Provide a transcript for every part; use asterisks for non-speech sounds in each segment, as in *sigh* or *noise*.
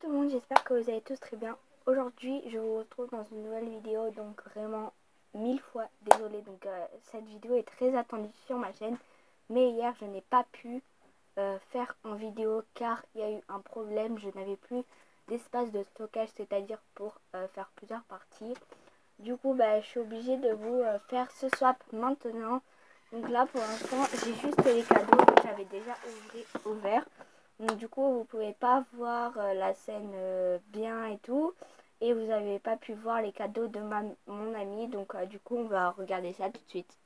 tout le monde, j'espère que vous allez tous très bien. Aujourd'hui, je vous retrouve dans une nouvelle vidéo, donc vraiment mille fois désolé. Donc euh, cette vidéo est très attendue sur ma chaîne, mais hier je n'ai pas pu euh, faire en vidéo car il y a eu un problème. Je n'avais plus d'espace de stockage, c'est-à-dire pour euh, faire plusieurs parties. Du coup, bah, je suis obligée de vous faire ce swap maintenant. Donc là, pour l'instant, j'ai juste les cadeaux que j'avais déjà ouvert. Donc du coup, vous pouvez pas voir euh, la scène euh, bien et tout. Et vous n'avez pas pu voir les cadeaux de ma, mon ami. Donc euh, du coup, on va regarder ça tout de suite.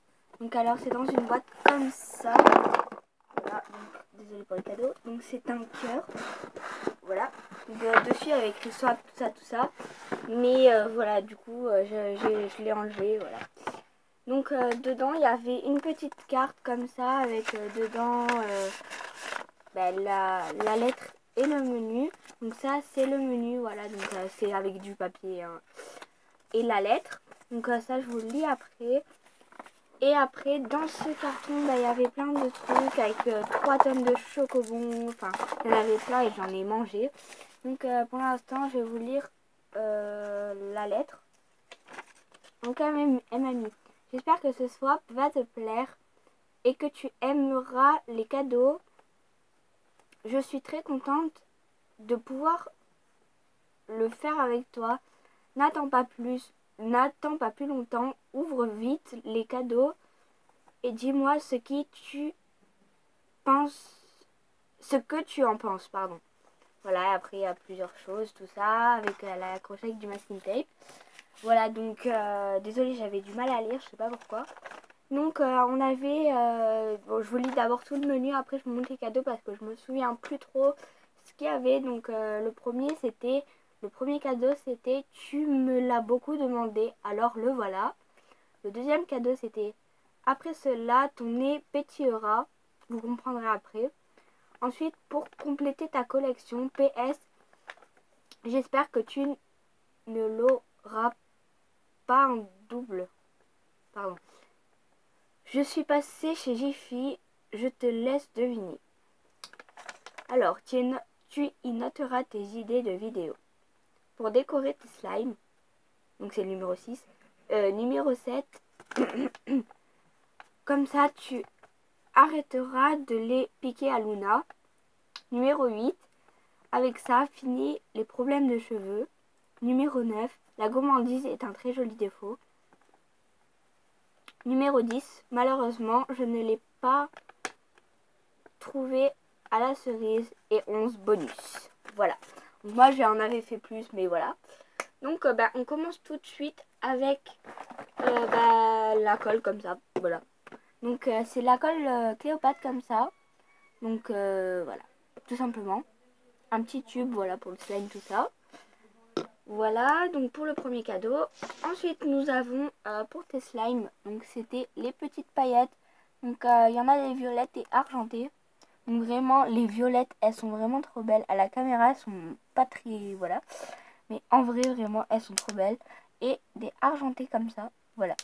Donc alors, c'est dans une boîte comme ça. Voilà, donc désolé pour les cadeaux. Donc c'est un cœur. Voilà. De, dessus avec écrit soit tout ça, tout ça. Mais voilà, du coup, je, je l'ai enlevé. Voilà. Donc dedans, il y avait une petite carte comme ça avec dedans ben, la, lettre et le menu. Donc ça, c'est le menu, voilà, donc euh, c'est avec du papier hein. et la lettre. Donc euh, ça, je vous le lis après. Et après, dans ce carton, ben, il y avait plein de trucs avec euh, 3 tonnes de chocobons. Enfin, il y en avait plein et j'en ai mangé. Donc pour l'instant, je vais vous lire la lettre. Donc elle m'a mis. J'espère que ce swap va te plaire et que tu aimeras les cadeaux je suis très contente de pouvoir le faire avec toi. N'attends pas plus, n'attends pas plus longtemps, ouvre vite les cadeaux et dis-moi ce qui tu penses, ce que tu en penses, pardon. Voilà, après il y a plusieurs choses, tout ça, avec la crochet du masking tape. Voilà, donc euh, désolé, j'avais du mal à lire, je sais pas pourquoi. Donc euh, on avait, euh, je vous lis d'abord tout le menu, après je vous montre les cadeaux parce que je me souviens plus trop ce qu'il y avait. Donc euh, le premier c'était, le premier cadeau c'était tu me l'as beaucoup demandé, alors le voilà. Le deuxième cadeau c'était après cela ton nez pétillera, vous comprendrez après. Ensuite pour compléter ta collection, PS, j'espère que tu ne l'auras pas en double. Pardon. Je suis passée chez Jiffy, je te laisse deviner. Alors, tu, y noteras tes idées de vidéos. Pour décorer tes slimes, donc c'est le numéro 6, euh, numéro 7, *coughs* comme ça tu arrêteras de les piquer à Luna. Numéro 8, avec ça, fini les problèmes de cheveux. Numéro 9, la gourmandise est un très joli défaut. Numéro 10. Malheureusement, je ne l'ai pas trouvé à la cerise et 11 bonus. Voilà. Moi, j'en avais fait plus, mais voilà. Donc, euh, bah, on commence tout de suite avec euh, bah, la colle comme ça. Voilà. Donc, euh, c'est la colle Cléopâtre comme ça. Donc, voilà. Tout simplement. Un petit tube, voilà, pour le slime, tout ça. Voilà, donc pour le premier cadeau. Ensuite, nous avons euh, pour tes slimes, donc c'était les petites paillettes. Donc euh, il y en a les violettes et argentées. Donc vraiment, les violettes, elles sont vraiment trop belles. À la caméra, elles sont pas très... Voilà. Mais en vrai, vraiment, elles sont trop belles. Et des argentées comme ça, voilà.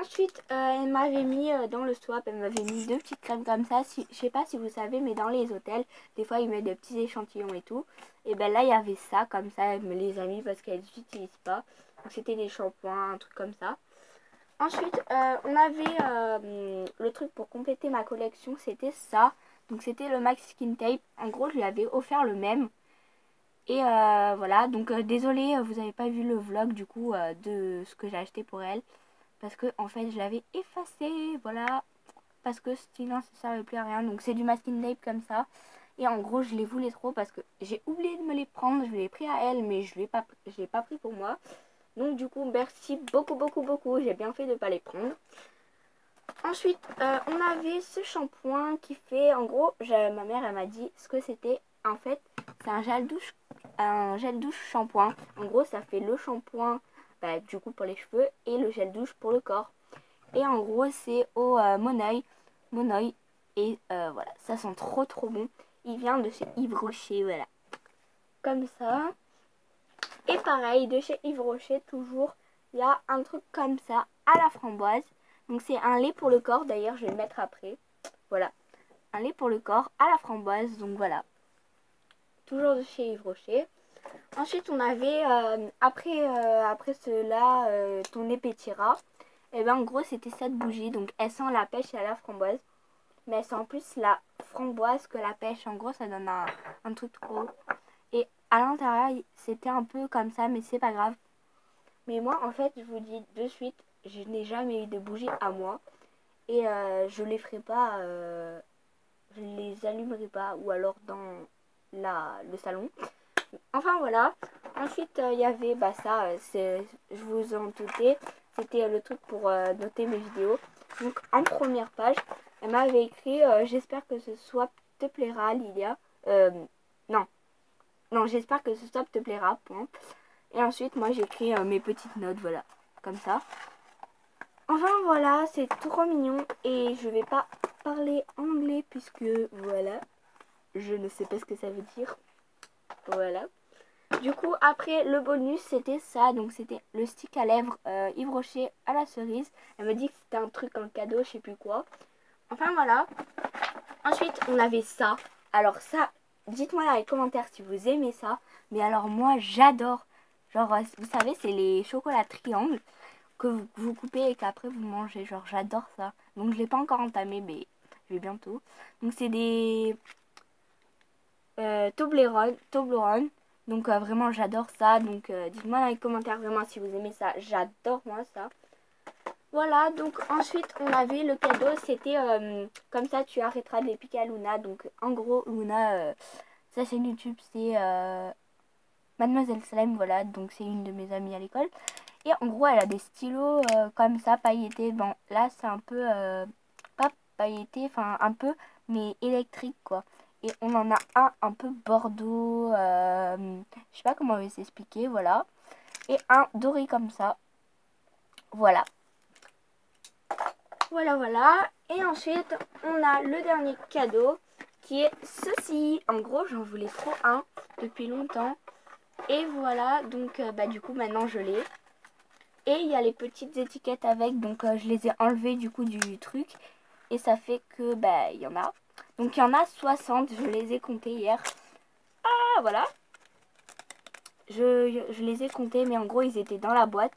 Ensuite, euh, elle m'avait mis euh, dans le swap, elle m'avait mis deux petites crèmes comme ça. Si, je sais pas si vous savez, mais dans les hôtels, des fois ils mettent des petits échantillons et tout. Et ben là, il y avait ça comme ça, elle me les a mis parce qu'elle n'utilise pas. Donc c'était des shampoings, un truc comme ça. Ensuite, euh, on avait le truc pour compléter ma collection, c'était ça. Donc c'était le Max Skin Tape. En gros, je lui avais offert le même. Et voilà, donc désolé, vous n'avez pas vu le vlog du coup de ce que j'ai acheté pour elle parce que en fait je l'avais effacé voilà. Parce que sinon ça servait plus à rien. Donc c'est du masking tape comme ça. Et en gros je les voulais trop parce que j'ai oublié de me les prendre. Je l'ai pris à elle mais je l'ai pas je l'ai pas pris pour moi. Donc du coup merci beaucoup beaucoup beaucoup. J'ai bien fait de pas les prendre. Ensuite euh, on avait ce shampoing qui fait en gros ma mère elle m'a dit ce que c'était. En fait c'est un gel douche un gel douche shampoing. En gros ça fait le shampoing bah, du coup pour les cheveux et le gel douche pour le corps. Et en gros c'est au euh, Monoï. Monoï. Et euh, voilà, ça sent trop trop bon. Il vient de chez Yves Rocher, voilà. Comme ça. Et pareil, de chez Yves Rocher, toujours, il y a un truc comme ça à la framboise. Donc c'est un lait pour le corps, d'ailleurs je vais le mettre après. Voilà, un lait pour le corps à la framboise, donc voilà. toujours de chez Yves Rocher. Ensuite, on avait, euh, après, euh, après cela, euh, ton épétira. Et ben en gros, c'était cette bougie. Donc, elle sent la pêche et la framboise. Mais elle sent en plus la framboise que la pêche. En gros, ça donne un, un truc trop. Et à l'intérieur, c'était un peu comme ça, mais c'est pas grave. Mais moi, en fait, je vous dis de suite, je n'ai jamais eu de bougie à moi. Et je les ferai pas, je les allumerai pas. Ou alors dans la, le salon. Enfin voilà. Ensuite, euh, il y avait bah, ça, euh, je vous en doutais, c'était euh, le truc pour noter mes vidéos. Donc en première page, elle m'avait écrit J'espère que ce soit te plaira, Lilia. non. Non, j'espère que ce soit te plaira, point. Et ensuite, moi j'ai écrit mes petites notes, voilà, comme ça. Enfin voilà, c'est trop mignon et je vais pas parler anglais puisque voilà, je ne sais pas ce que ça veut dire. Voilà. Du coup, après, le bonus, c'était ça. Donc, c'était le stick à lèvres euh, Yves Rocher à la cerise. Elle me dit que c'était un truc en cadeau, je sais plus quoi. Enfin, voilà. Ensuite, on avait ça. Alors, ça, dites-moi dans les commentaires si vous aimez ça. Mais alors, moi, j'adore. Genre, euh, vous savez, c'est les chocolats triangles que vous, vous coupez et qu'après vous mangez. Genre, j'adore ça. Donc, je l'ai pas encore entamé, mais je vais bientôt. Donc, c'est des euh, Toblerone, Donc euh, vraiment j'adore ça. Donc euh, dites-moi dans les commentaires vraiment si vous aimez ça. J'adore moi ça. Voilà, donc ensuite on avait le cadeau, c'était comme ça tu arrêteras de les piquer à Luna. Donc en gros Luna, sa chaîne YouTube c'est Mademoiselle Slime, voilà, donc c'est une de mes amies à l'école. Et en gros elle a des stylos comme ça, pailletés. Bon là c'est un peu, pas pailleté, enfin un peu, mais électrique quoi. Et on en a un un peu bordeaux, euh, je sais pas comment on va s'expliquer, voilà. Et un doré comme ça. Voilà. Voilà, voilà. Et ensuite, on a le dernier cadeau qui est ceci. En gros, j'en voulais trop un depuis longtemps. Et voilà, donc euh, bah, du coup, maintenant je l'ai. Et il y a les petites étiquettes avec, donc euh, je les ai enlevées du coup du truc. Et ça fait que, bah, il y en a. Donc il y en a 60, je les ai comptés hier. Ah, voilà. Je, les ai comptés, mais en gros, ils étaient dans la boîte.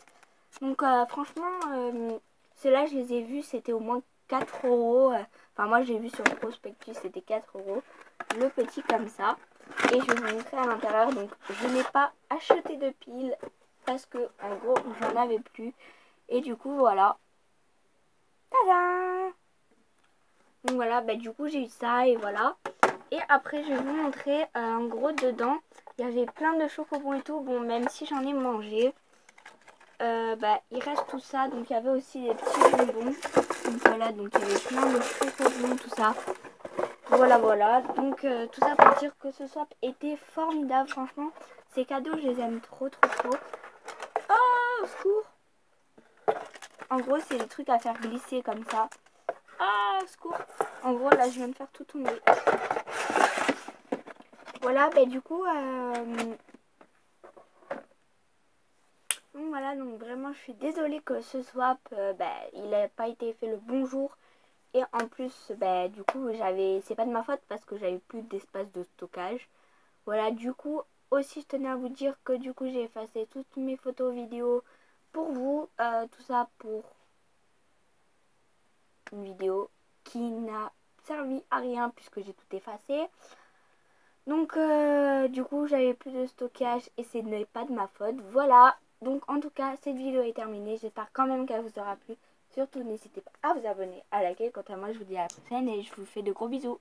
Donc euh, franchement, euh, ceux-là, je les ai vus, c'était au moins 4 euros. Enfin, moi, j'ai vu sur prospectus, c'était 4 euros. Le petit comme ça. Et je vais vous montrer à l'intérieur. Donc, je n'ai pas acheté de piles parce que, en gros, j'en avais plus. Et du coup, voilà. Tadam donc voilà, bah, du coup j'ai eu ça et voilà. Et après je vais vous montrer, euh, en gros dedans, il y avait plein de chocobons et tout. Bon, même si j'en ai mangé, euh, bah, il reste tout ça. Donc il y avait aussi des petits bonbons. Donc voilà, donc il y avait plein de chocobons, tout ça. Voilà, voilà. Donc euh, tout ça pour dire que ce swap était formidable, franchement. Ces cadeaux, je les aime trop, trop, trop. Oh, au secours En gros, c'est des trucs à faire glisser comme ça. Ah, secours. En gros, là, je viens de faire tout tomber. Voilà, ben du coup... Euh... Donc voilà, donc vraiment, je suis désolée que ce swap, euh, ben, il n'a pas été fait le bonjour. Et en plus, ben, du coup, j'avais... C'est pas de ma faute parce que j'avais plus d'espace de stockage. Voilà, du coup, aussi, je tenais à vous dire que du coup, j'ai effacé toutes mes photos, vidéos pour vous. Euh, tout ça pour vidéo qui n'a servi à rien puisque j'ai tout effacé. Donc euh, du coup j'avais plus de stockage et ce n'est pas de ma faute. Voilà, donc en tout cas cette vidéo est terminée. J'espère quand même qu'elle vous aura plu. Surtout n'hésitez pas à vous abonner, à liker. Quant à moi je vous dis à la prochaine et je vous fais de gros bisous.